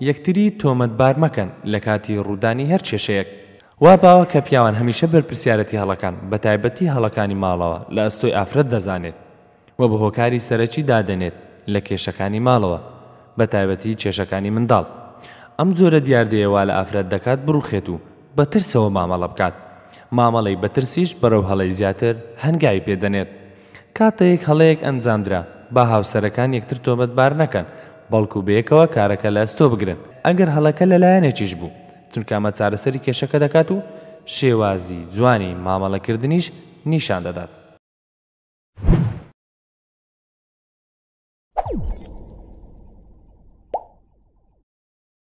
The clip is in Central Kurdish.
یەکتری تۆمەتبار مەکەن لە کاتی ڕوودانی هەر کێشەیەک. وا باوە کە پیاوان هەمیشە بەرپرسیارەتی هەڵەکان، بە تایبەتی هەڵەکانی ماڵەوە، لە ئەستۆی ئافرەت دەزانێت و بە هۆکاری سەرەکی دادەنێت لە کێشەکانی ماڵەوە، بە تایبەتی کێشەکانی منداڵ. ئەم جۆرە دیاردەیە وا لە ئافرەت دەکات بڕووخێت و بە ترسەوە مامەڵە بکات، مامەڵەی بە ترسیش بەرەو هەڵەی زیاتر هەنگاوی پێ دەنێت. کاتێک هەڵەیەک ئەنجامدرا، با هاوسەرەکان یەکتر تۆمەتبار نەکەن، بەڵکو بەیەکەوە کارەکە لە ئەستۆ بگرن، ئەگەر هەڵەکە لە لایەنێکیش بوو، چونکە ئەمە چارەسەری کێشەکە دەکات و شێوازی جوانی مامەڵەکردنیش نیشان دەدات.